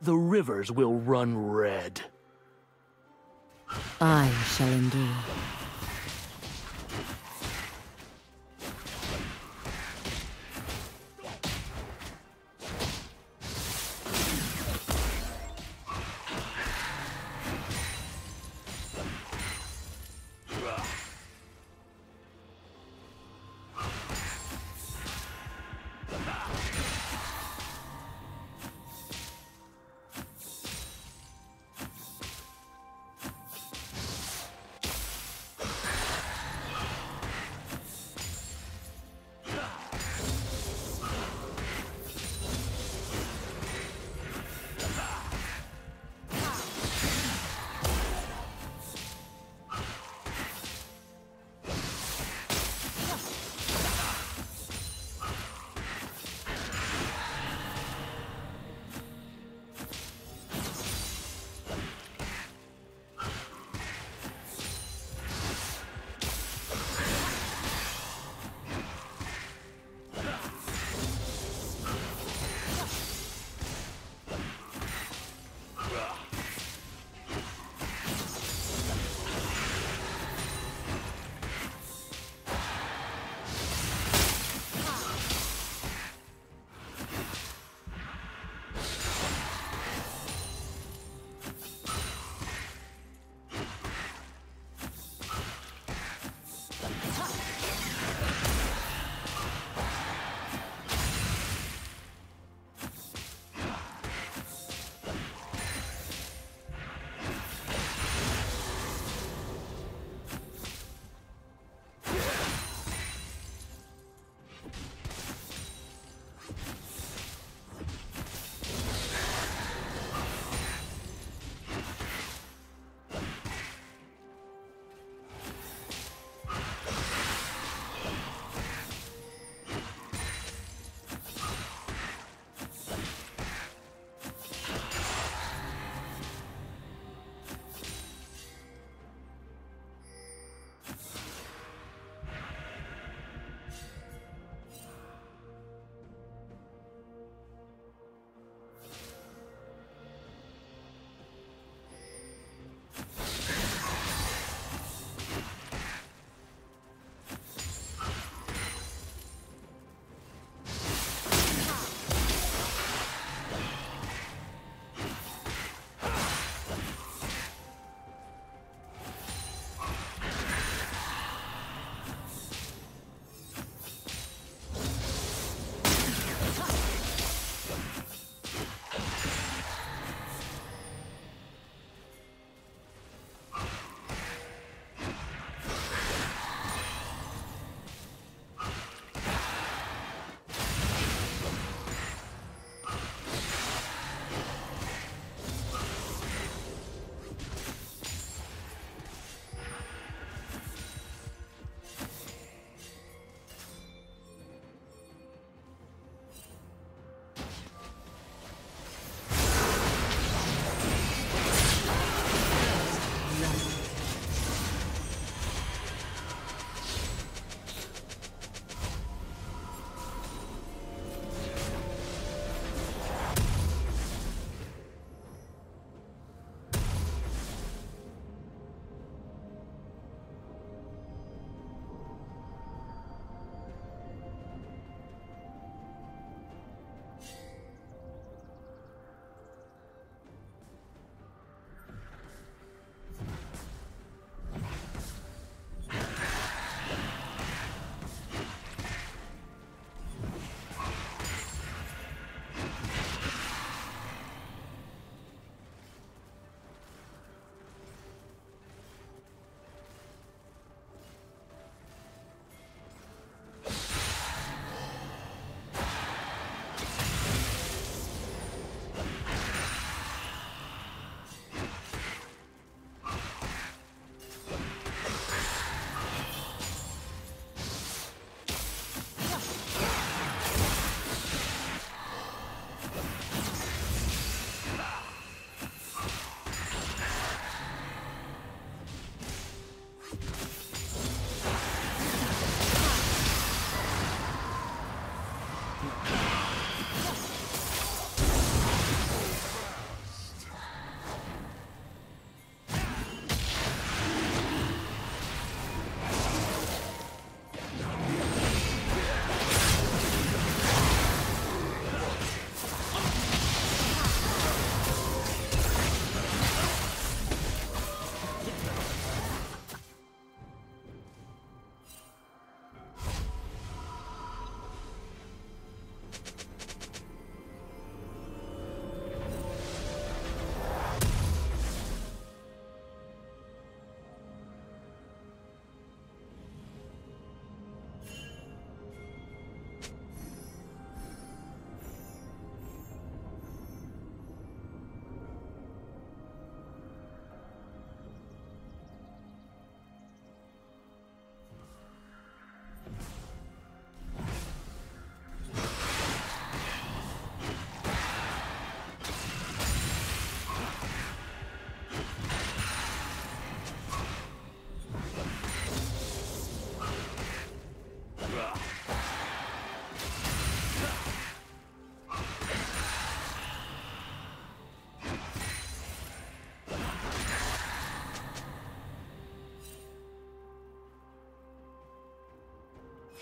the rivers will run red. I shall endure.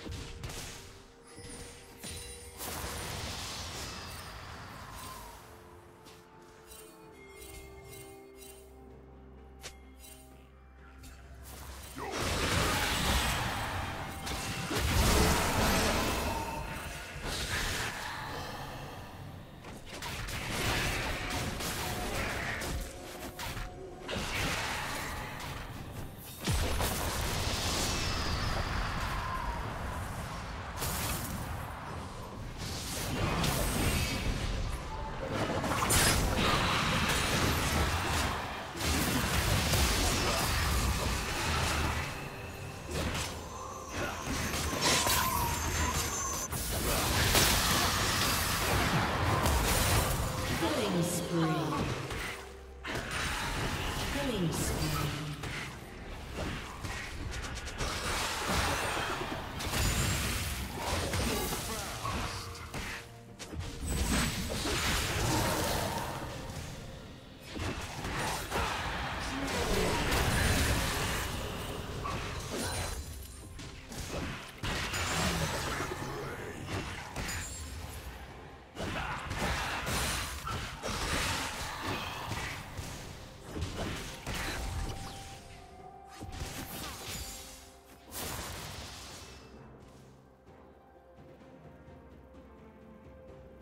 you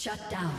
Shut down.